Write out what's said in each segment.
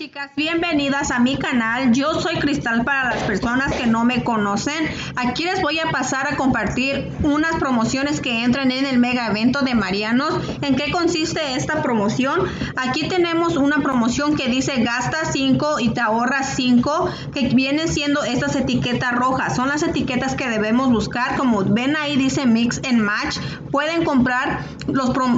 chicas, bienvenidas a mi canal. Yo soy Cristal para las personas que no me conocen. Aquí les voy a pasar a compartir unas promociones que entran en el mega evento de Marianos. ¿En qué consiste esta promoción? Aquí tenemos una promoción que dice gasta 5 y te ahorra 5, que vienen siendo estas etiquetas rojas. Son las etiquetas que debemos buscar. Como ven ahí dice Mix and Match. Pueden comprar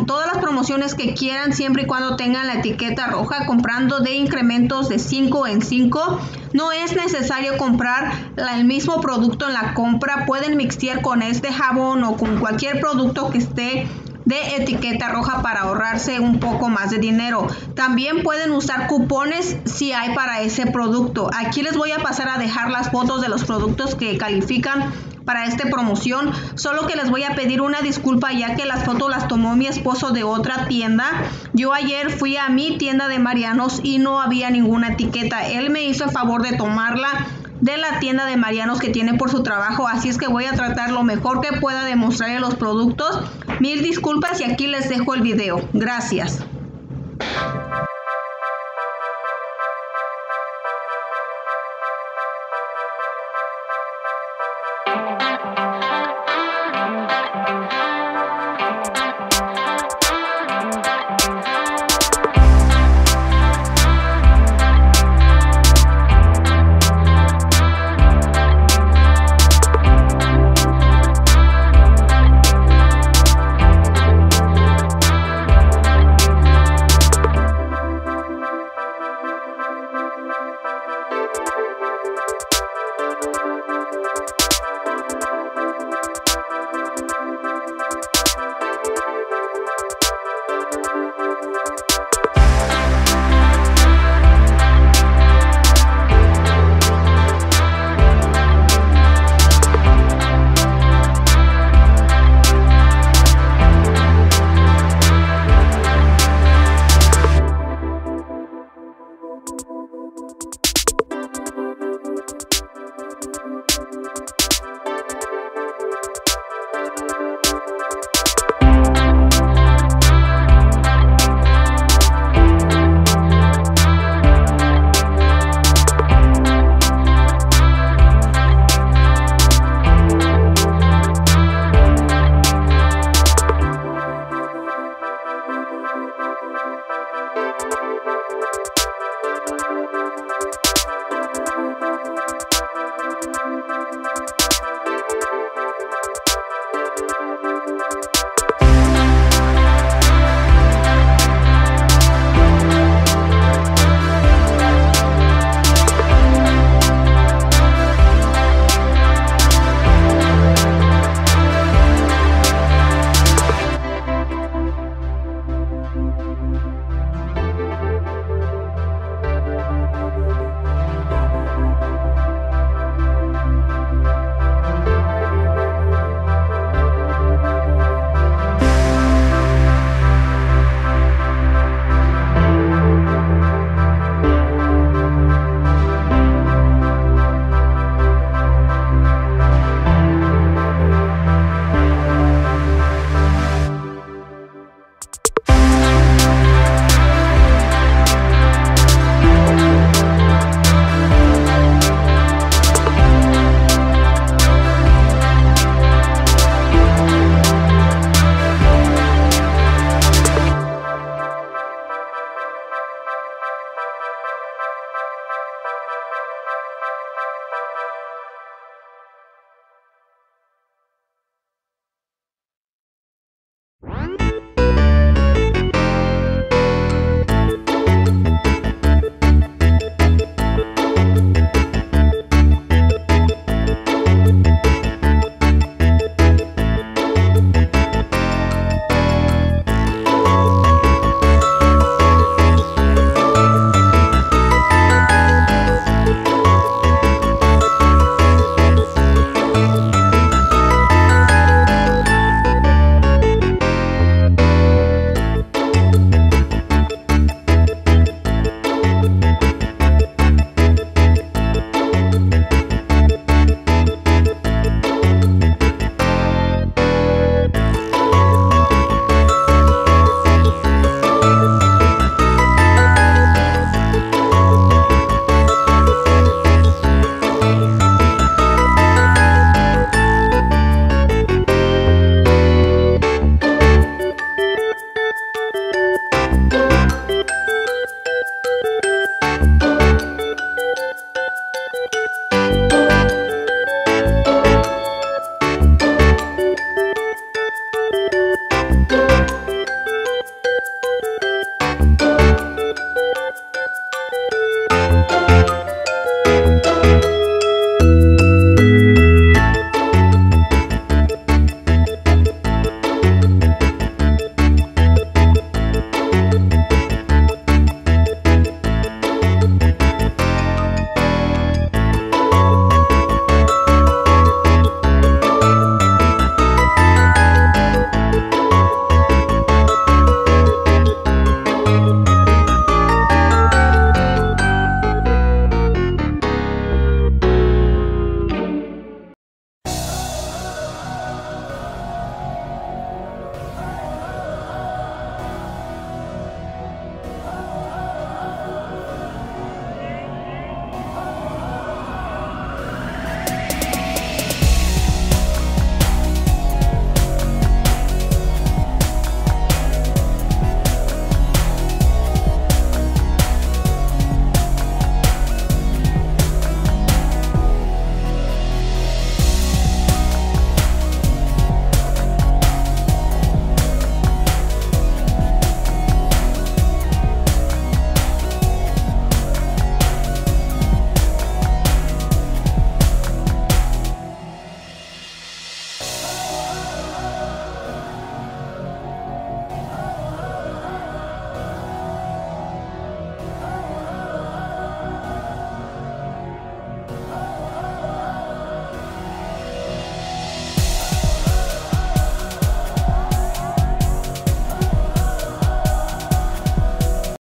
todas las promociones que quieran siempre y cuando tengan la etiqueta roja comprando de incremento de 5 en 5. No es necesario comprar el mismo producto en la compra. Pueden mixtear con este jabón o con cualquier producto que esté de etiqueta roja para ahorrarse un poco más de dinero. También pueden usar cupones si hay para ese producto. Aquí les voy a pasar a dejar las fotos de los productos que califican para esta promoción, solo que les voy a pedir una disculpa ya que las fotos las tomó mi esposo de otra tienda. Yo ayer fui a mi tienda de Marianos y no había ninguna etiqueta. Él me hizo el favor de tomarla de la tienda de Marianos que tiene por su trabajo, así es que voy a tratar lo mejor que pueda de mostrarle los productos. Mil disculpas y aquí les dejo el video. Gracias.